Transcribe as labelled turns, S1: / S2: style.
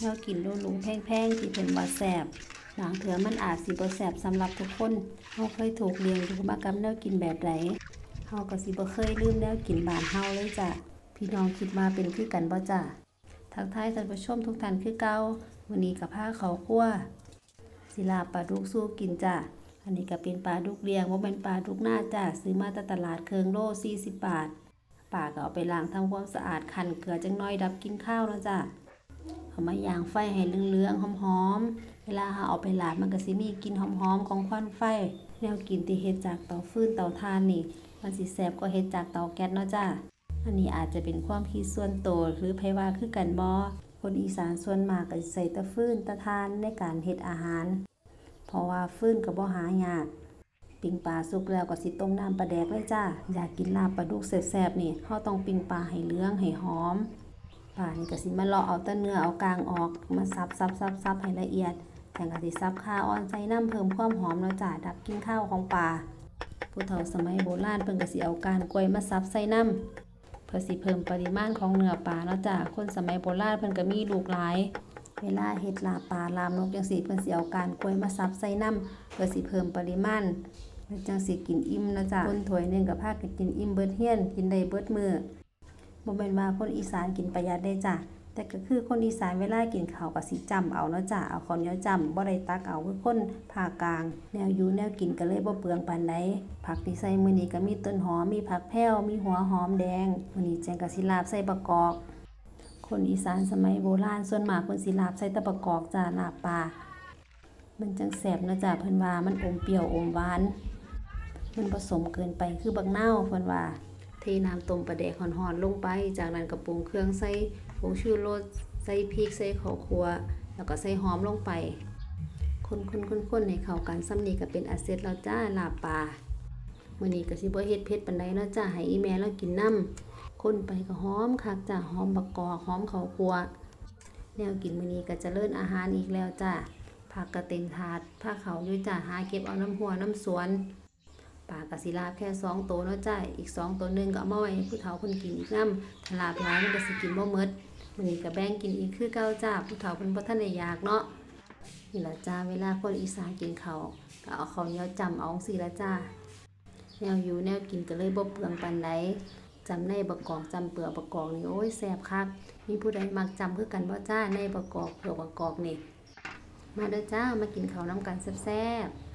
S1: แนวกินหรูๆแพงๆที่เพิ่นว่าแซ่บหลังเถือมันอาจสิบ่แซ่บสำหรับทุกคนเฮาเคยถูกเลี้ยงอยู่มากับแนวกินแบบใดเฮาก็สิบ่เคยลืมแนวกินบานเฮาเลยจ้ะพี่น้องคิดว่าเป็นคือกันบ่จ้ะทักทายท่านผู้ชมทุกท่านคือเก่าวันนี้กับผ้าเขาวคั่วศิลาปลาดุกสู้กินจ้ะอันนี้ก็เป็นปลาดุกเลี้ยงว่าเป็นปลาดุกหน้าจ้ะซื้อมาจากตลาดเคิงโล40บาทป้าก็เอาไปล้างทำความสะอาดขันเกลือจังน้อยดับกินข้าวแล้วจ้ะ เอามาย่างไฟให้เหลืองๆหอมๆ เวลาเราเอาไปหลาดมันก็สิมีกลิ่นหอมๆของควันไฟ แนวกินที่เฮ็ดจากเตาฟืนเตาถ่านนี่ มันสิแซ่บกว่าเฮ็ดจากเตาแก๊สเนาะจ้าอันนี้อาจจะเป็นความคิดส่วนตัวหรือไผว่าคือกันบ่คนอีสานส่วนมากก็ใส่ตะฟืนตะถ่านในการเฮ็ดอาหาร เพราะว่าฟืนก็บ่หายากปิ้งปลาสุกแล้วก็สิต้มน้ำปลาแดกเลยจ้าอยากกินลาบปลาดุกแซ่บๆนี่เฮาต้องปิ้งปลาให้เหลืองให้หอม ป่านี่ก็สิมาเลาะเอาแต่เนื้อเอาก้างออกมาสับสับสับสับให้ละเอียดแต่ก็สิซับข้าวอ่อนใส่น้ำเพิ่มความหอมแล้วจ้าดับกลิ่นคาวของปลาผู้เฒ่าสมัยโบราณเพิ่นก็สิเอากาบกล้วยมาสับใส่นำเพื่อสิเพิ่มปริมาณของเนื้อปลาเนาะจ้าคนสมัยโบราณเพิ่นก็มีลูกหลายเวลาเฮ็ดลาบปลาลาบนกจังซี่เพิ่นสิเอากาบกล้วยมาสับใส่นำเพื่อสิเพิ่มปริมาณจังสิกินอิ่มเนาะจ้าคนถวยหนึงก็พากันกินอิ่มเบิดเฮียนกินได้เบิดมือ บ่แม่นว่าคนอีสานกินประหยัดได้จ้ะแต่ก็คือคนอีสานเวลากินข้าวก็สิจำเอาเนาะจ้ะเอาข้าวเหนียวจำบ่ได้ตักเอาคือคนภาคกลาง แนวอยู่แนวกินก็เลยบ่เปลืองปานใดผักที่ใส่มื้อนี้ก็มีต้นหอมมีผักแพรวมีหัวหอมแดงมื้อนี้แจงก็สิลาบใส่บะกอกคนอีสานสมัยโบราณส่วนมากเพิ่นสิลาบใส่ตะบะกอกจ้ะลาบปลามันจังแซ่บเนาะจ้ะเพิ่นว่ามันอมเปรี้ยวอมหวาน มันผสมเกินไปคือบักนาเพิ่นว่า เทน้ำต้มปลาแดกห่อนๆลงไป จากนั้นก็ปรุงเครื่องใส่ผงชูรสใส่พริกใส่ข้าวคั่วแล้วก็ใส่หอมลงไป คนๆๆๆให้เข้ากันซ้ำนี้ก็เป็นอันเสร็จแล้วจ้าลาปลามื้อนี้ก็สิบ่เฮ็ดเผ็ดปานใดเนาะจ้าให้อีแม่เรากินน้ำคนไปก็หอมคักจ้าหอมบักกอกหอมข้าวคั่วแนวกินมื้อนี้ก็เจะเลิ่นอาหารอีกแล้วจ้าผักกระเต็มถาดผ้าเขาวอยู่จ้าหาเก็บเอาน้ำหัวน้ำสวน ปลากระสิลาบแค่สองตัวเนาะจ้าอีกสองตัวหนึงก็เอามาไว้ให้ผู้เฒ่าเพิ่นกินอีกนำถ้าลาบหลายมันก็สิกินบ่หมดมื้อนี้ก็แบ่งกินอีกคือเก่าจ้าผู้เฒ่าเพิ่นบ่ทันได้อยากเนาะนี่ละจ้าเวลาคนอีสานกินเขาก็เอาเขาเนียจำเอาจังซี่ล่ะจ้าแนวอยู่แนวกินก็เลยบ่เปลืองปานใดจำในบักกอกจำเปลือกบักกอกนี่โอ้ยแซ่บคักมีผู้ใดมักจำคือกันบ่จ้าในบักกอกเปลือกบักกอกนี่มาเด้อจ้ามากินข้าวน้ำกันแซ่บๆ